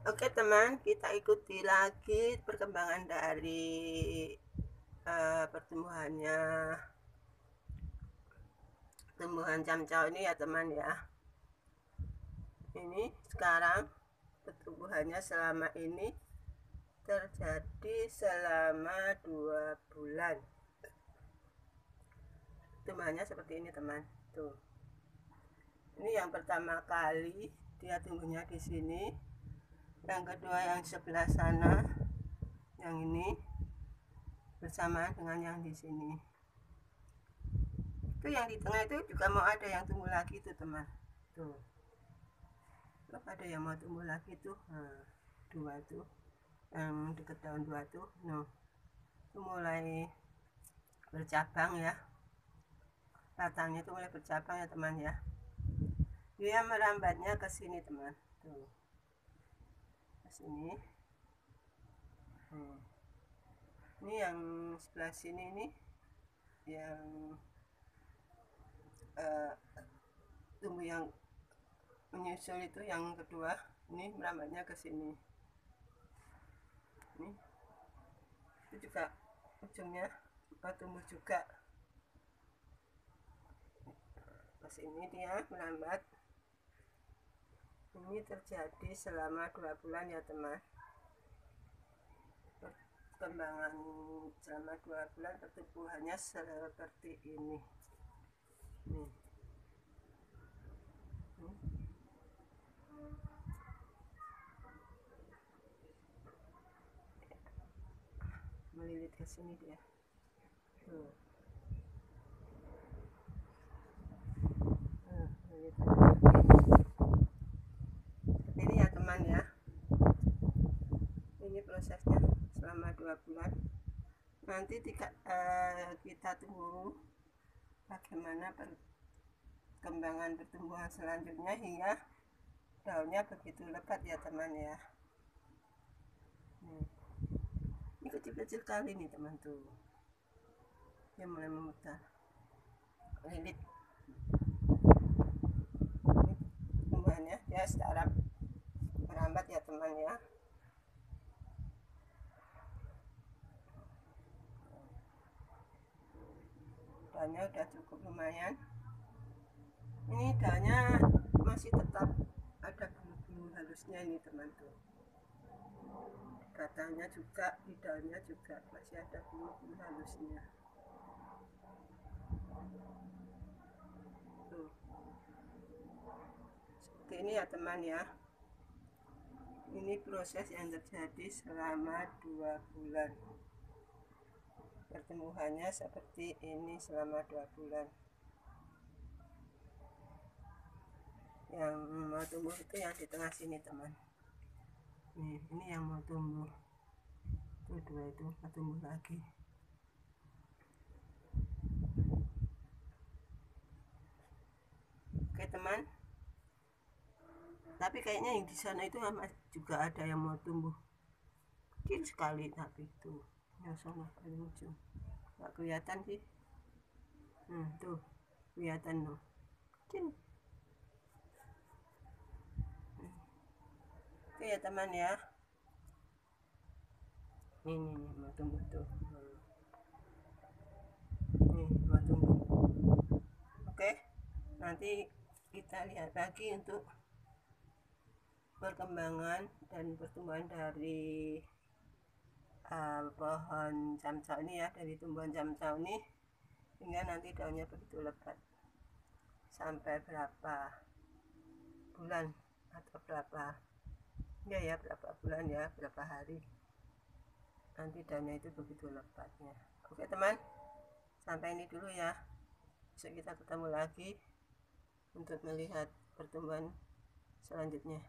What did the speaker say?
Oke teman, kita ikuti lagi perkembangan dari uh, pertumbuhannya tumbuhan camcau ini ya teman ya. Ini sekarang pertumbuhannya selama ini terjadi selama dua bulan. Tumbuhannya seperti ini teman. Tuh. Ini yang pertama kali dia tumbuhnya di sini yang kedua yang sebelah sana yang ini bersamaan dengan yang di sini. Itu yang di tengah itu juga mau ada yang tumbuh lagi tuh teman. Tuh. Loh, ada yang mau tumbuh lagi tuh. Nah, dua tuh. Yang deket daun dua tuh. No itu mulai bercabang ya. Batangnya itu mulai bercabang ya teman ya. Dia merambatnya ke sini teman. Tuh sini. Hmm. ini yang sebelah sini ini yang uh, tumbuh yang menyusul itu yang kedua. Ini merambatnya ke sini. Ini. Itu juga ujungnya tumbuh juga. Ke sini dia merambat ini terjadi selama dua bulan ya teman. Perkembangan selama dua bulan pertumbuhannya seperti ini. Nih. Melilit ke sini dia. Tuh. Nah, melilit prosesnya selama dua bulan. Nanti tika, uh, kita tunggu bagaimana perkembangan pertumbuhan selanjutnya hingga daunnya begitu lebat ya teman ya. Nih. ini kecil-kecil kali nih teman tuh. Dia mulai memutar lilit ini tumbuhannya ya secara merambat ya teman ya daunnya udah cukup lumayan. Ini daunnya masih tetap ada bulu-bulu halusnya ini teman tuh batangnya juga di daunnya juga masih ada bulu-bulu halusnya. Tuh. Ini ya teman ya. Ini proses yang terjadi selama dua bulan pertumbuhannya seperti ini selama dua bulan. Yang mau tumbuh itu yang di tengah sini teman. Nih ini yang mau tumbuh. Itu dua itu mau tumbuh lagi. Oke teman. Tapi kayaknya yang di sana itu juga ada yang mau tumbuh. Kecil sekali tapi itu yang sana paling ujung nggak kelihatan sih. Nah tuh. Kelihatan loh kecil oke ya teman ya. Ini nih, nih. Mau tumbuh tuh. Nih mau tumbuh oke. Nanti kita lihat lagi untuk perkembangan dan pertumbuhan dari uh, pohon camcau ini ya dari tumbuhan camcau ini hingga nanti daunnya begitu lebat. Sampai berapa bulan atau berapa ya ya berapa bulan ya berapa hari nanti daunnya itu begitu lebatnya oke teman sampai ini dulu ya. Besok kita ketemu lagi untuk melihat pertumbuhan selanjutnya